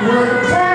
We're